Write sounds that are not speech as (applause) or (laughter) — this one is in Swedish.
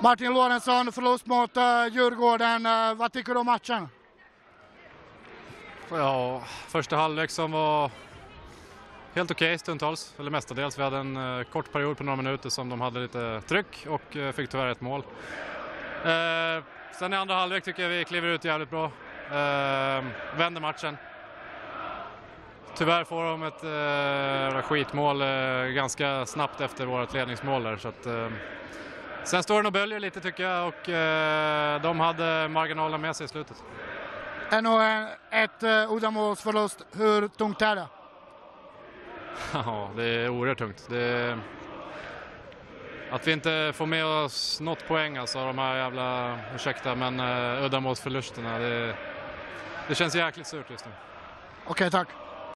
Martin Lorentzon, förlust mot uh, Djurgården. Uh, vad tycker du om matchen? Ja, första halvlek som var helt okej okay, stundtals, eller mestadels. Vi hade en uh, kort period på några minuter som de hade lite tryck och uh, fick tyvärr ett mål. Uh, sen i andra halvlek tycker jag vi kliver ut jävligt bra. vänder matchen. Tyvärr får de ett skitmål ganska snabbt efter vårt ledningsmål där, så att, Sen står den och böljer lite tycker jag och de hade marginalen med sig i slutet. Ännu ett uddamålsförlust. Hur tungt är det? (laughs) Ja, det är oerhört tungt. Det... Att vi inte får med oss något poäng alltså, de här jävla, ursäkta, men uh, uddamålsförlusterna, det, det känns jäkligt surt just nu. Okej, okay, tack.